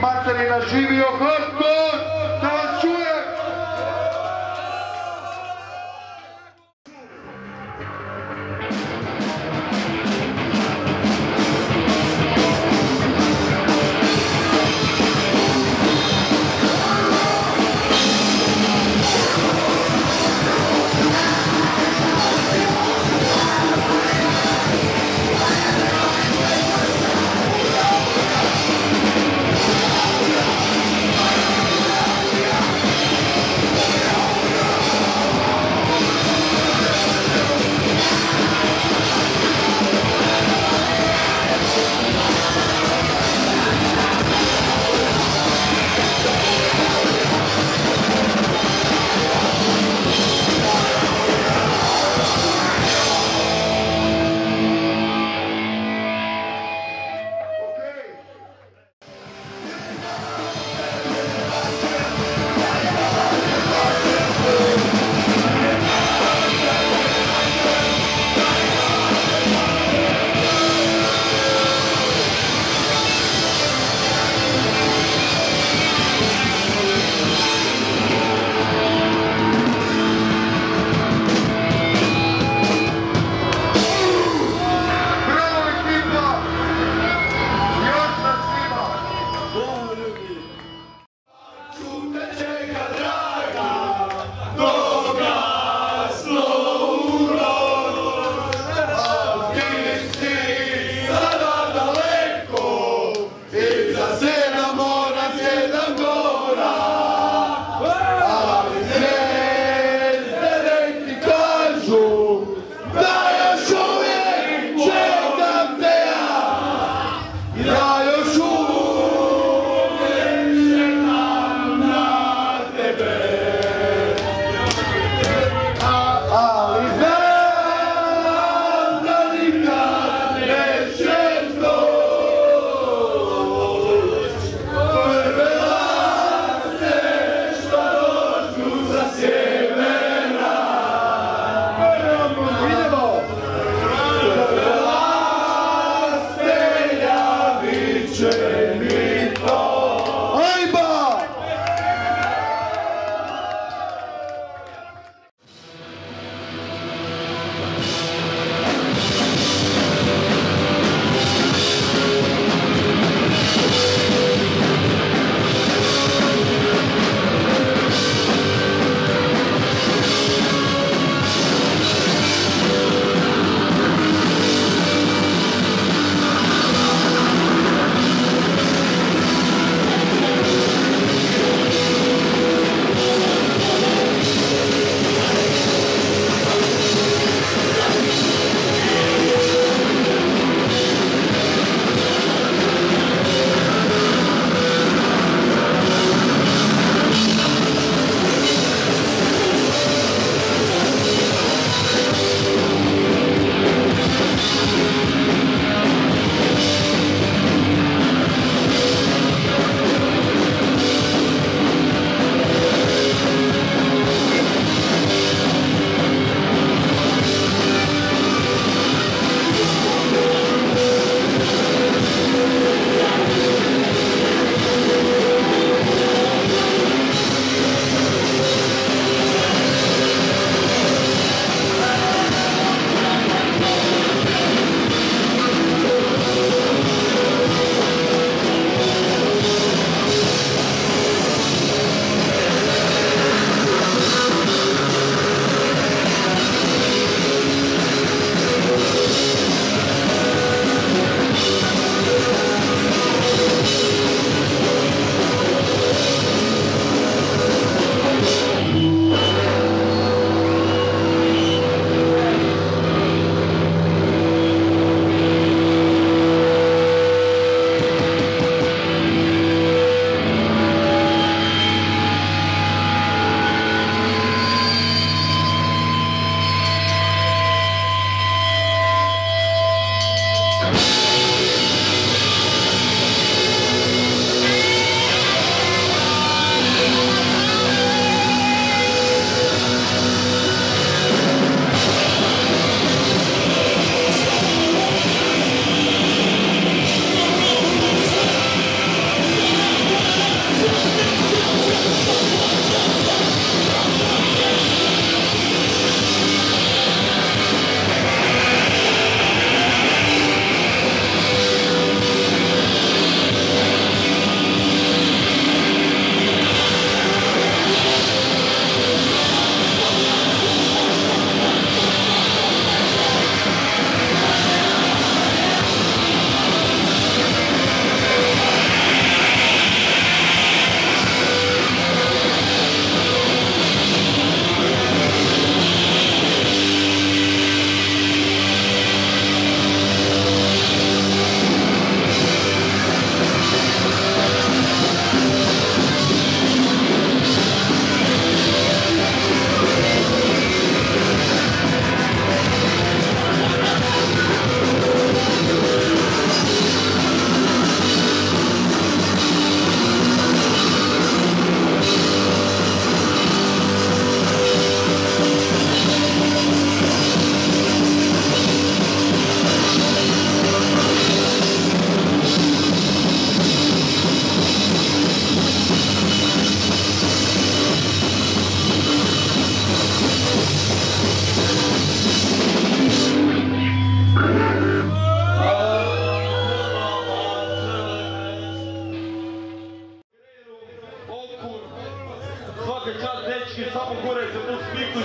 Marcelina Živio Klub.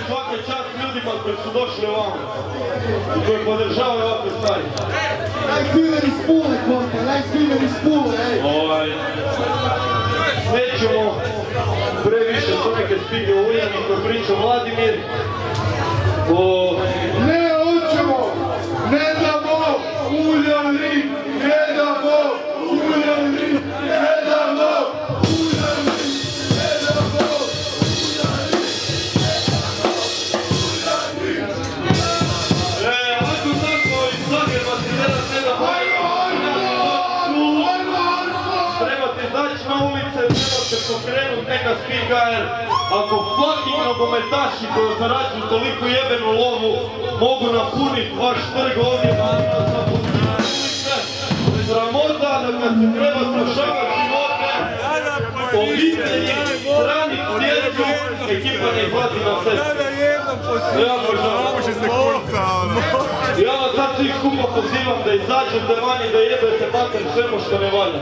Svaka čast ljudima koji su došli ovamo. I koji podržavaju ovakve stvari. Najfiner iz Pule, Konte, najfiner iz Pule, ej! Ovaj, nećemo previše to neke spige u Uljani koje priča Vladimir. O, Ne nogometaši koji zarađuju toliko jebenu lovu mogu napuniti vaš trg ovdje na sramota da kad se treba spašavati živote, obitelji, hraniti djecu, ekipa ne izlazi na ceste. Jako žao. Ja vas sad svi skupa pozivam da izađete vani da jebete mater svemu što ne valja.